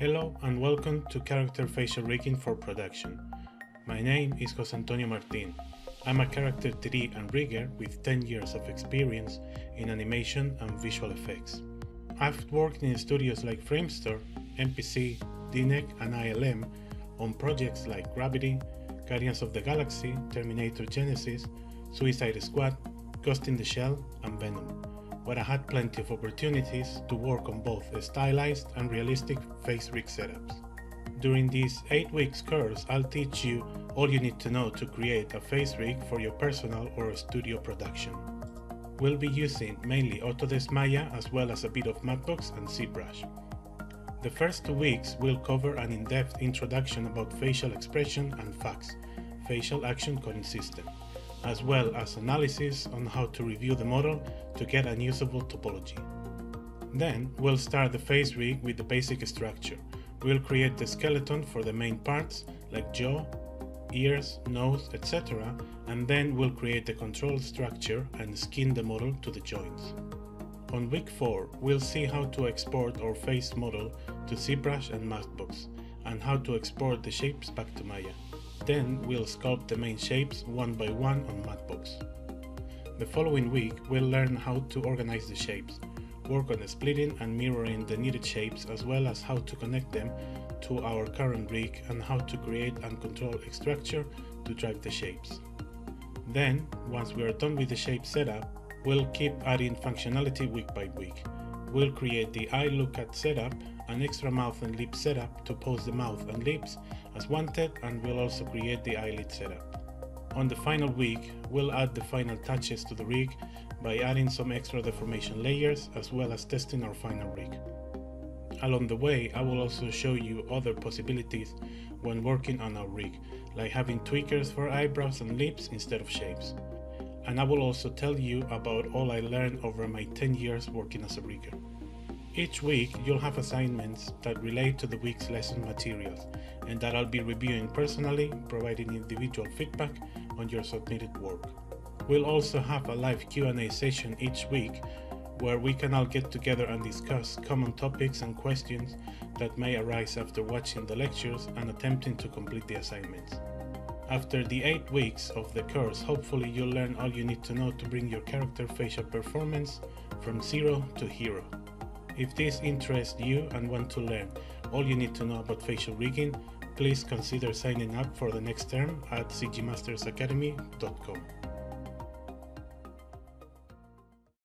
Hello and welcome to Character Facial Rigging for Production. My name is Jose Antonio Martin. I'm a character TD and rigger with 10 years of experience in animation and visual effects. I've worked in studios like Framestore, MPC, DNEG and ILM on projects like Gravity, Guardians of the Galaxy, Terminator Genisys, Suicide Squad, Ghost in the Shell, and Venom where I had plenty of opportunities to work on both stylized and realistic face rig setups. During these 8 weeks course, I'll teach you all you need to know to create a face rig for your personal or studio production. We'll be using mainly Autodesk Maya as well as a bit of Mudbox and ZBrush. The first two weeks will cover an in-depth introduction about facial expression and FACS, Facial Action Coding System as well as analysis on how to review the model to get an usable topology. Then we'll start the face rig with the basic structure. We'll create the skeleton for the main parts like jaw, ears, nose, etc. and then we'll create the control structure and skin the model to the joints. On week 4, we'll see how to export our face model to ZBrush and Mudbox, and how to export the shapes back to Maya. Then we'll sculpt the main shapes one by one on Mudbox. The following week we'll learn how to organize the shapes, work on splitting and mirroring the needed shapes as well as how to connect them to our current rig and how to create and control a structure to drive the shapes. Then, once we are done with the shape setup, we'll keep adding functionality week by week. We'll create the eye look at setup, an extra mouth and lip setup to pose the mouth and lips as wanted and we'll also create the eyelid setup. On the final week, we'll add the final touches to the rig by adding some extra deformation layers as well as testing our final rig. Along the way, I will also show you other possibilities when working on our rig, like having tweakers for eyebrows and lips instead of shapes. And I will also tell you about all I learned over my 10 years working as a rigger. Each week, you'll have assignments that relate to the week's lesson materials and that I'll be reviewing personally, providing individual feedback on your submitted work. We'll also have a live Q&A session each week where we can all get together and discuss common topics and questions that may arise after watching the lectures and attempting to complete the assignments. After the 8 weeks of the course, hopefully you'll learn all you need to know to bring your character facial performance from zero to hero. If this interests you and want to learn all you need to know about facial rigging, please consider signing up for the next term at cgmastersacademy.com.